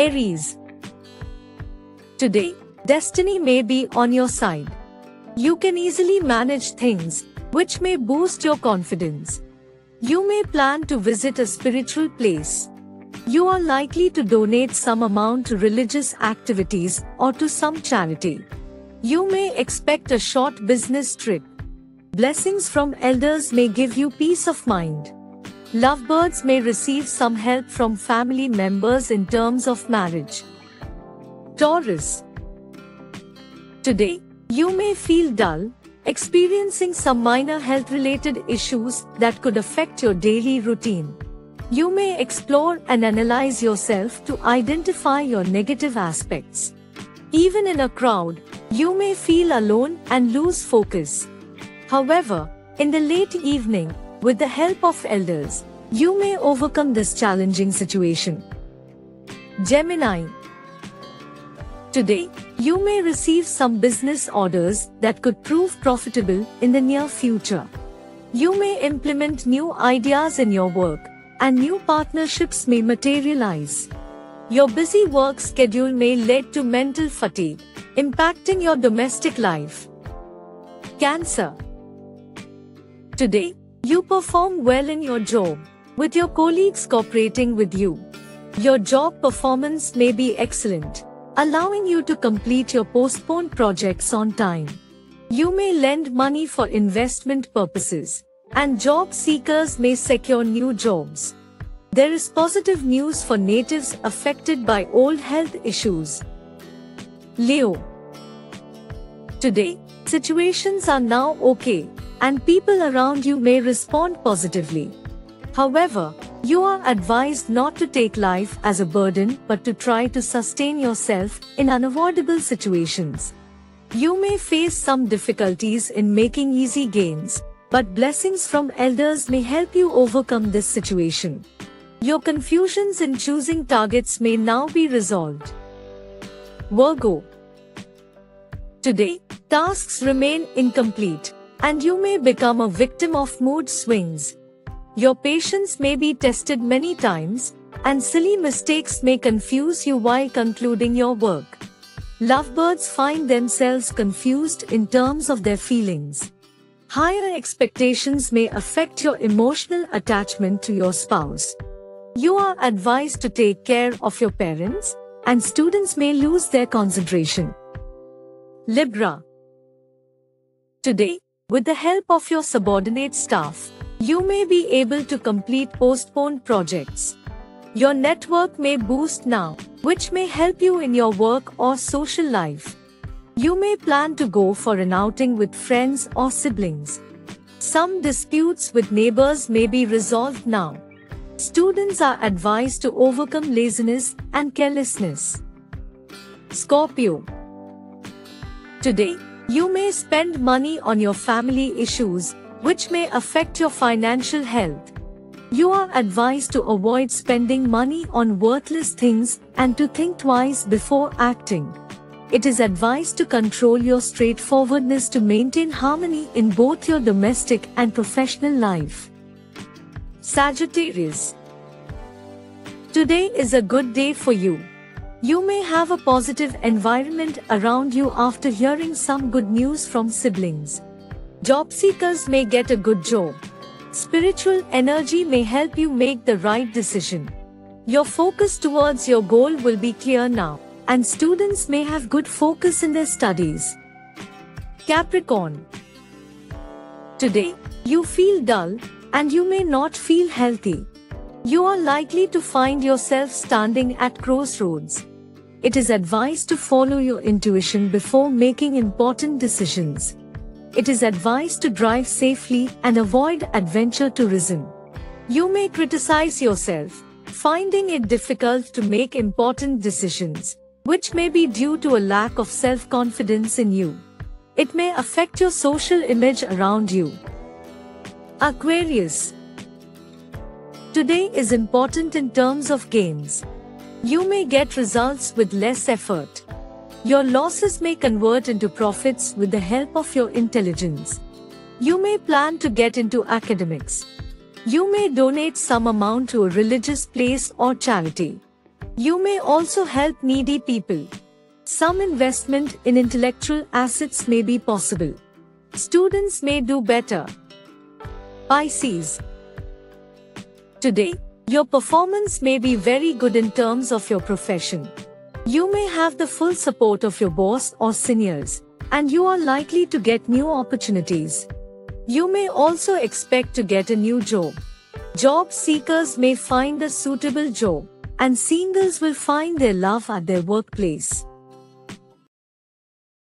Aries. Today, destiny may be on your side. You can easily manage things, which may boost your confidence. You may plan to visit a spiritual place. You are likely to donate some amount to religious activities or to some charity. You may expect a short business trip. Blessings from elders may give you peace of mind. Lovebirds may receive some help from family members in terms of marriage. Taurus. Today, you may feel dull, experiencing some minor health related issues that could affect your daily routine. You may explore and analyze yourself to identify your negative aspects. Even in a crowd, you may feel alone and lose focus. However, in the late evening, with the help of elders, you may overcome this challenging situation. Gemini. Today, you may receive some business orders that could prove profitable in the near future. You may implement new ideas in your work, and new partnerships may materialize. Your busy work schedule may lead to mental fatigue, impacting your domestic life. Cancer. Today, you perform well in your job, with your colleagues cooperating with you. Your job performance may be excellent, allowing you to complete your postponed projects on time. You may lend money for investment purposes, and job seekers may secure new jobs. There is positive news for natives affected by old health issues. Leo. Today, situations are now okay, and people around you may respond positively. However, you are advised not to take life as a burden but to try to sustain yourself in unavoidable situations. You may face some difficulties in making easy gains, but blessings from elders may help you overcome this situation. Your confusions in choosing targets may now be resolved. Virgo. Today, tasks remain incomplete, and you may become a victim of mood swings. Your patience may be tested many times, and silly mistakes may confuse you while concluding your work. Lovebirds find themselves confused in terms of their feelings. Higher expectations may affect your emotional attachment to your spouse. You are advised to take care of your parents, and students may lose their concentration. Libra. Today, with the help of your subordinate staff, you may be able to complete postponed projects. Your network may boost now, which may help you in your work or social life. You may plan to go for an outing with friends or siblings. Some disputes with neighbors may be resolved now. Students are advised to overcome laziness and carelessness. Scorpio. Today, you may spend money on your family issues, which may affect your financial health. You are advised to avoid spending money on worthless things and to think twice before acting. It is advised to control your straightforwardness to maintain harmony in both your domestic and professional life. Sagittarius. Today is a good day for you. You may have a positive environment around you after hearing some good news from siblings. Job seekers may get a good job. Spiritual energy may help you make the right decision. Your focus towards your goal will be clear now, and students may have good focus in their studies. Capricorn. Today, you feel dull, and you may not feel healthy. You are likely to find yourself standing at crossroads. It is advised to follow your intuition before making important decisions. It is advised to drive safely and avoid adventure tourism. You may criticize yourself, finding it difficult to make important decisions, which may be due to a lack of self-confidence in you. It may affect your social image around you. Aquarius. Today is important in terms of gains. You may get results with less effort. Your losses may convert into profits with the help of your intelligence. You may plan to get into academics. You may donate some amount to a religious place or charity. You may also help needy people. Some investment in intellectual assets may be possible. Students may do better. Pisces. Today, your performance may be very good in terms of your profession. You may have the full support of your boss or seniors, and you are likely to get new opportunities. You may also expect to get a new job. Job seekers may find a suitable job, and singles will find their love at their workplace.